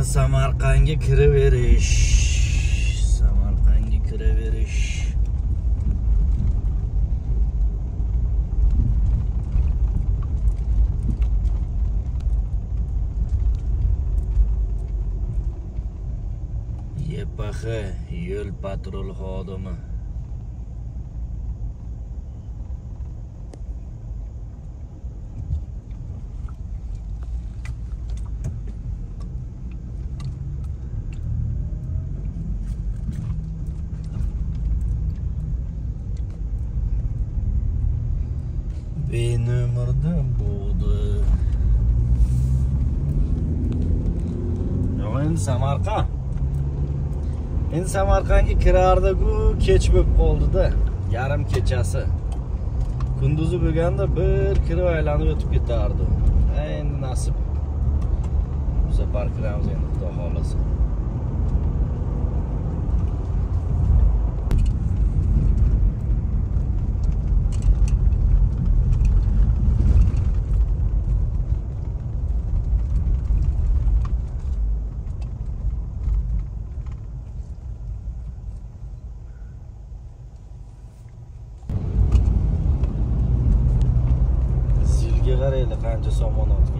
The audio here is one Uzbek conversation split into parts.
Mana Samarqandga kiraverish. Samarqandga kiraverish. YPX yo'l patrul xodimi. Beno'mirda bo'ldi. Yo'q, endi Samarqand. Endi Samarqandga kirardiku kech bo'lib qoldi-da. Yarim kechasi. Kunduzi bo'lganda bir kirib aylanib o'tib ketardi. Endi nasib. Bu safar kiramiz endi xudo xolasa. 看，这双木头。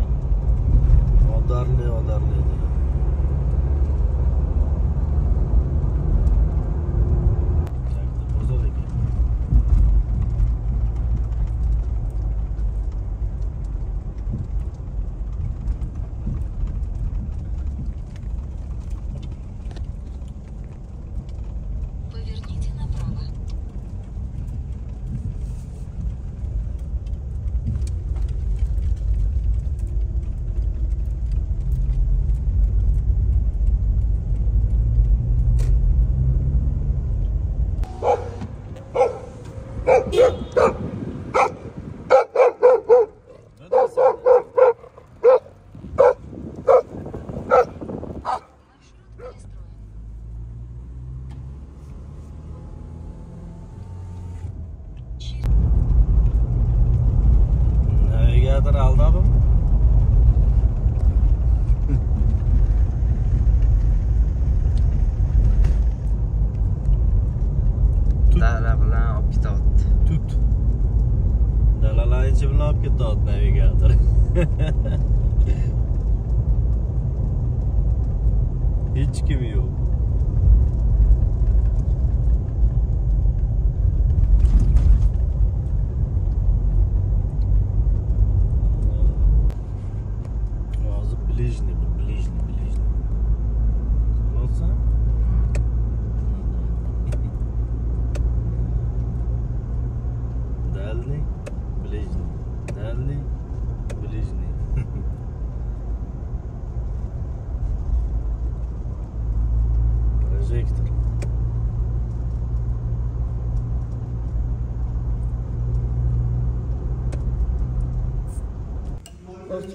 ladder aldım.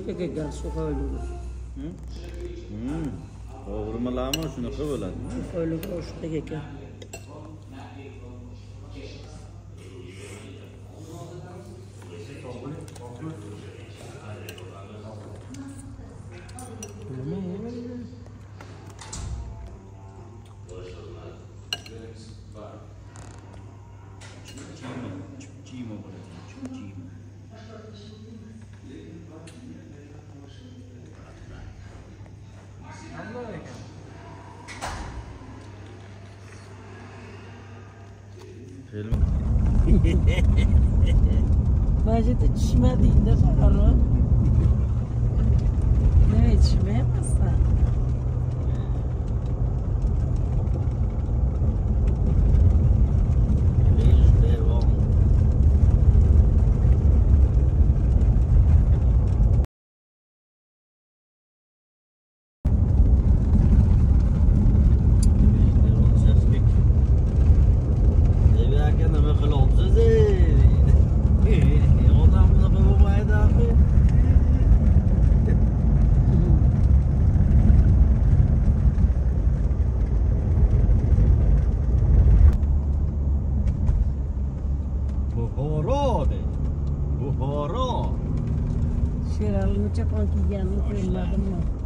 Erkek gel sokağa ölür. Hmm. Hmm. O hurmalarımı şunu kıvırladın. Öyle hoş da gel. Bence de çişmediğinde sorarım. c'era la luce quanti anni prima di.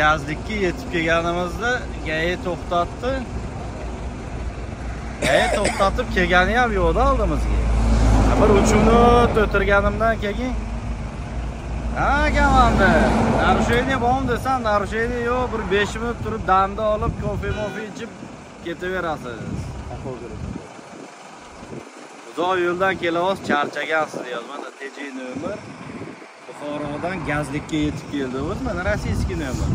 Gazlikka yetib kelganimizda gayi to'xtatdi. Gai to'xtatib kelgani ham yo'qda oldimizga. Bir uch minut o'tirganimdan keyin ha komanda нарушение bormi desam нарушение yo'q bir besh minut turib damni olib kofe mofe ichib ketaverasiz. Uzoq yo'ldan kelyapsiz charchagansiz deyapti mana tj nomer buxorodan gazlikka yetib keldi. Mana rossiyskiy nomer.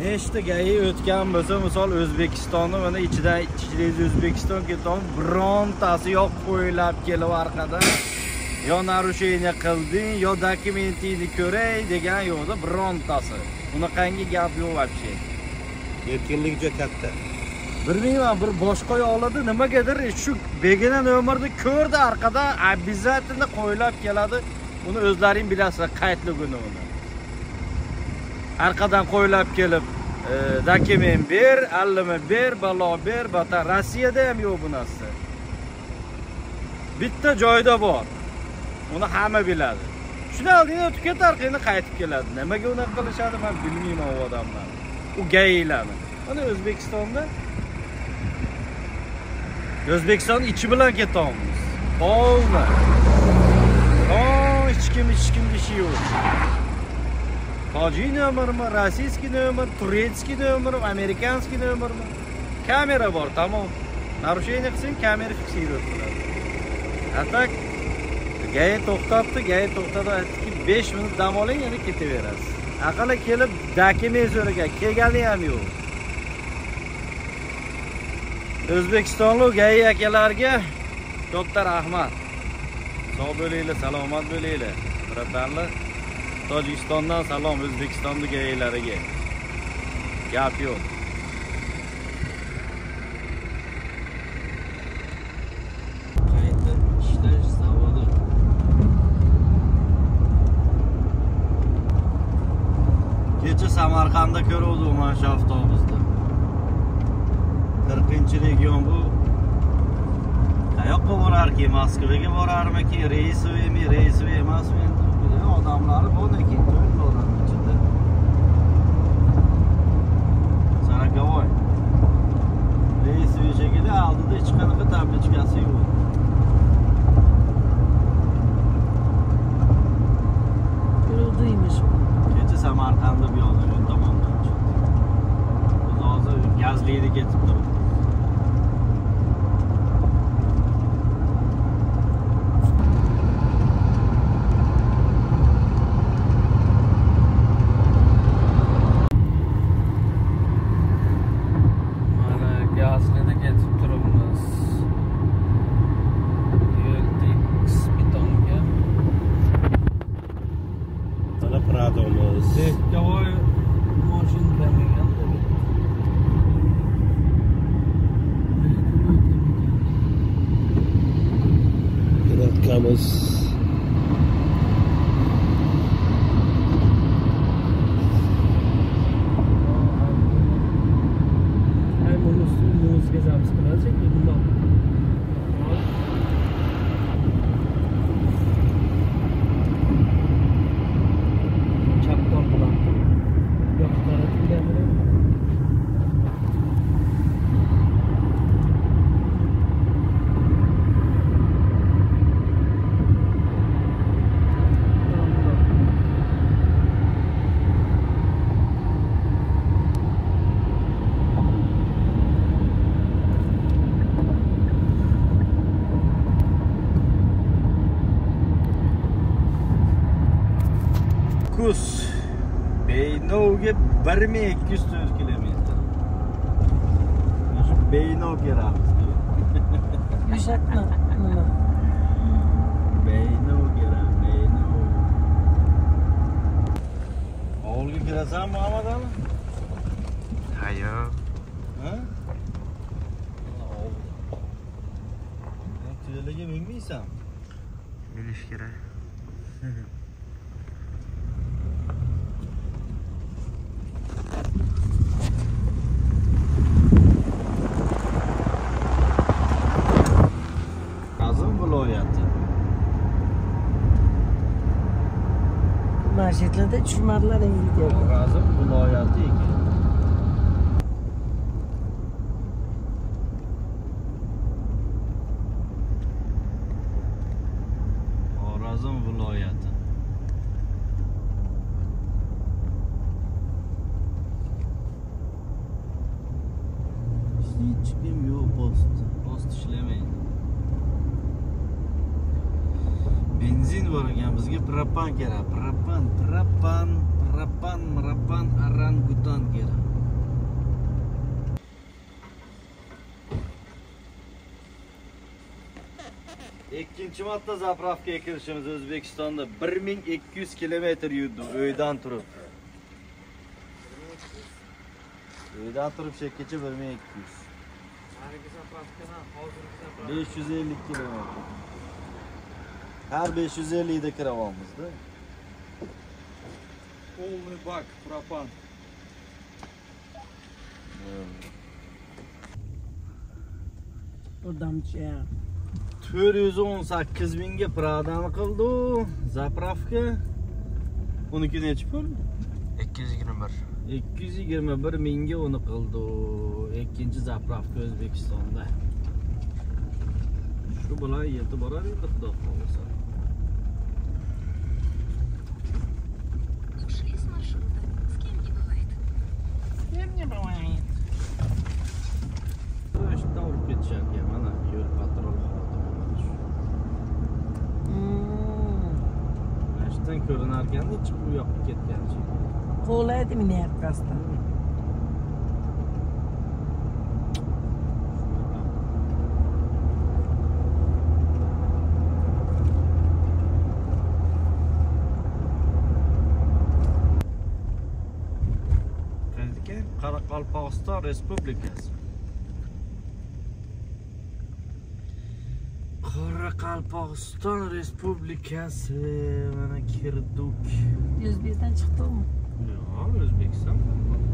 Nechta gai o'tgan bo'lsa misol o'zbekistonni mana ichidan ichidagi o'zbekiston ketyapti birontasi yo qo'ylab kelib orqadan yo нарушение qilding yo dokumentingni ko'ray degan yo'qda birontasi. Bunaqangi gap yo'q вообще. Erkinlik juda katta. Bilmayman bir boshqa yoqlarda nimagadir shu begona nomerni ko'rdi orqadan обязательно qo'ylab keladi uni o'zlaring bilasizlar qaytligini uni orqadan qo'ylab kelib e, dokument ber allimi ber balo ber batan rossiyada ham yo'q bu narsa. Bitta joyda bor. Uni hamma biladi. Shuni oldingdan o'tib ketar keyin qaytib keladi. Nimaga unaqa qilishadi man bilmayman u odamlarni u gaylarni mana o'zbekistonda o'zbekiston ichi bilan ketyapmiz polni hech kim hech kimni ishi yo'q tojik nomermi rossiyskiy nomer turetskiy nomermi amerikanskiy nomermi kamera bor tamom нарушение qilsang kamera fiksировать qiladi a так gai to'xtatdi gai to'xtatib aytdiki besh minut dam oling yana ketaverasiz. Aqala kelib dokument so'ragan kelgani ham yo'q. O'zbekistonlik gai akalarga katta rahmat sog' bo'linglar salomat bo'linglar birodarlar tojikistondan salom o'zbekistonlik gailariga gap yo'q. Kecha samarqandda ko'ruvdim mana shu avtobusda. Qirqinchi region bu qayoqqa borarki moskvaga borarmiki reysoviymi reysoviy emasmi endi odamlari bor ekan to'rt odam ichida сороковой reysoviy shekilli oldida hech qanaqa tablichkasi yo'q Yo'ldaymış bu. kecha samarqandda bu yoqda shu tomondan chiqdi biz hozir gazliyda ketib turibmiz Nó sẽ bị. 9 Beynov'e vermeye 200 kilometre. Şu Beynov yaramız. Yuşak mı? Beynov yaram, Beynov. Oğlu giresen mi ama da mı? Hayır. Ha? Tüyelege binmiysem? Biliş gerek. Marshetlarda tushmadilar endi videoga. Xorazm viloyati ekan. ikkinchi marta zapravkaga kirishimiz o'zbekistonda 1200 kilometr yurdim uydan turib uydan turib shekkacha 1200 550 kilometr har 550 da kiravomizda Полный бак пропан. Odamcha. To'rt yuz o'n sakkiz mingga pradani qildi zapravka. Uniki nechi pul? 221. ikki yuz yigirma bir mingga uni qildi ikkinchi zapravka o'zbekistonda. Shu bilan yetib borar edi xudo xohlasa bu yapıp git gelecek. Kolaydı mı ne yapkasta? Kalpakistan Respublikası. Qoraqalpog'iston respublikasi mana kirdik birdan chiqdimi? yo'q o'zbekiston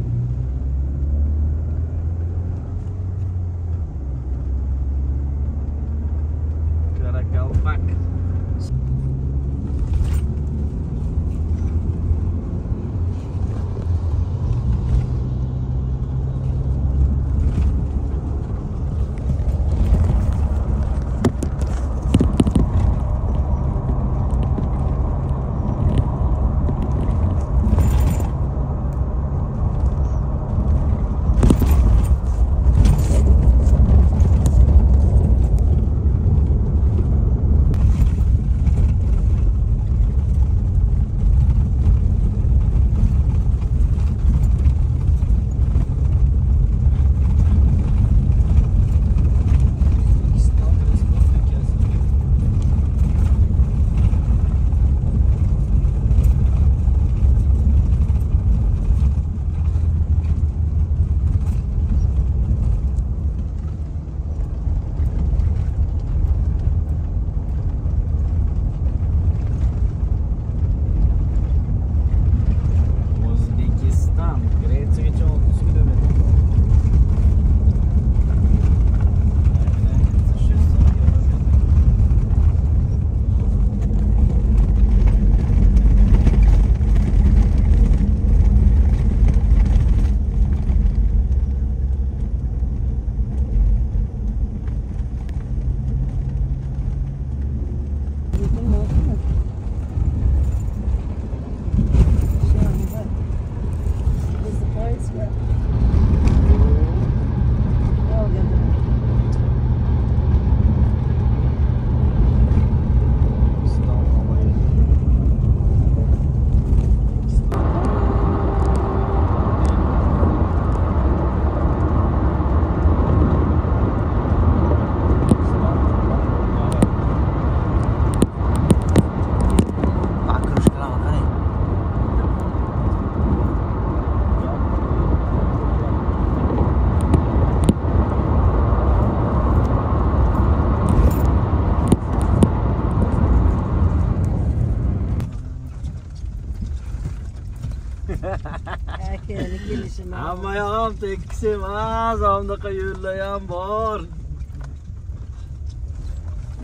מקסים, אה, זה עומדך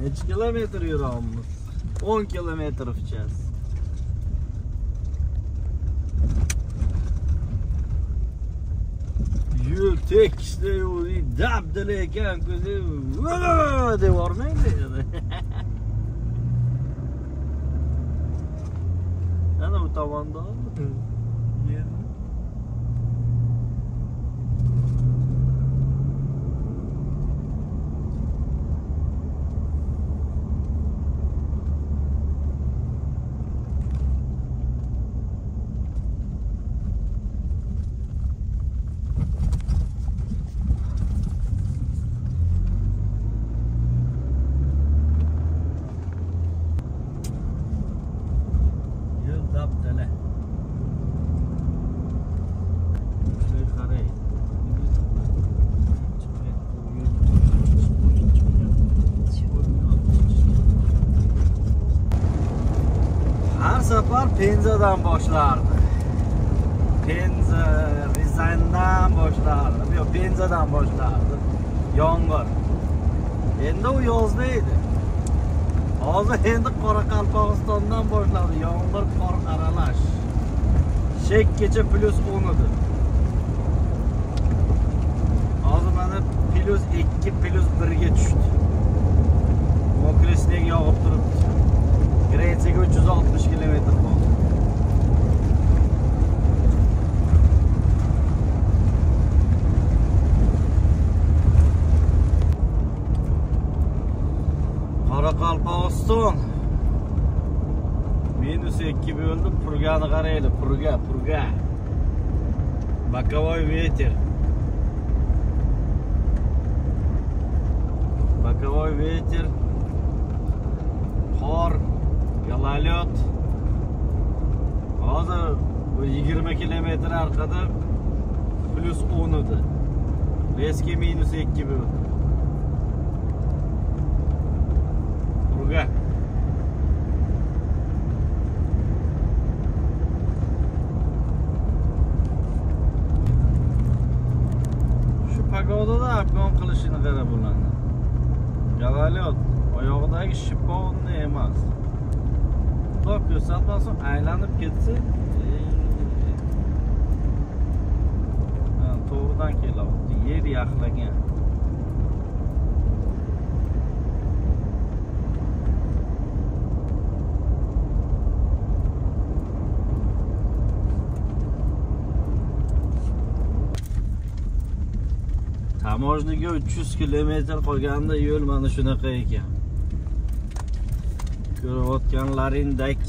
Neç kilometre yürüyoruz? 10 kilometre yapacağız. Yol tek işte yolu dabdileyken kızı vaa de varmayın dedi. Yani bu tavanda oldu. oradan boşlardı. Pinza, Rize'den boşlardı. Yok Pinza'dan boşlardı. Yongor. Endi u yozda edi. Hozir endi Qoraqalpog'istondan boshladi yomg'ir qor aralash. Shekkecha plyus 10 edi. Hozir mana plyus 2, plyus 1 ga tushdi. Mokriy sneg yog'ib turibdi. 360 km oltmish kilometr minus ikki bo'ldi purgani qaraylik purga purga. Боковой ветер боковой ветер qor гололед hozir bu yigirma kilometr orqada plyus o'n edi. Резкий minus ikki bo'ldi purga savdoda pagodada obgon qilishini qara bularni. Гололед oyog'idagi shiponni emas. Xudo ko'rsatmasin aylanib ketsa to'g'ridan kelyapti yer yaxlagan Tamojniga 300 kilometr qolganda yo'l mana shunaqa ekan. Ko'rayotganlaringdek